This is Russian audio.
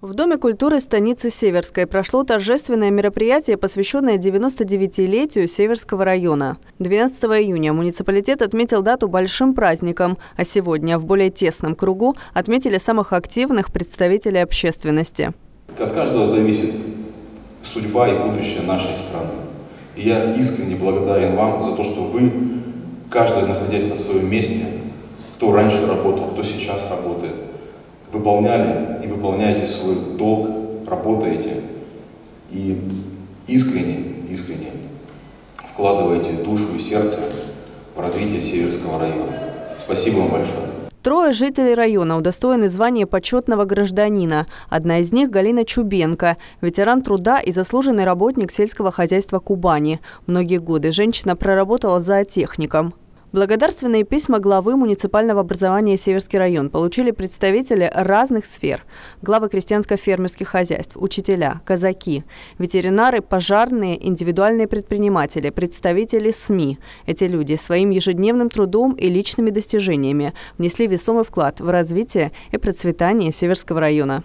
В Доме культуры станицы Северской прошло торжественное мероприятие, посвященное 99-летию Северского района. 12 июня муниципалитет отметил дату большим праздником, а сегодня в более тесном кругу отметили самых активных представителей общественности. От каждого зависит судьба и будущее нашей страны. И я искренне благодарен вам за то, что вы, каждый находясь на своем месте, кто раньше работал, кто сейчас работает, выполняли и выполняете свой долг, работаете и искренне, искренне вкладываете душу и сердце в развитие Северского района. Спасибо вам большое. Трое жителей района удостоены звания почетного гражданина. Одна из них – Галина Чубенко, ветеран труда и заслуженный работник сельского хозяйства Кубани. Многие годы женщина проработала за техником. Благодарственные письма главы муниципального образования Северский район получили представители разных сфер. Главы крестьянско-фермерских хозяйств, учителя, казаки, ветеринары, пожарные, индивидуальные предприниматели, представители СМИ. Эти люди своим ежедневным трудом и личными достижениями внесли весомый вклад в развитие и процветание Северского района.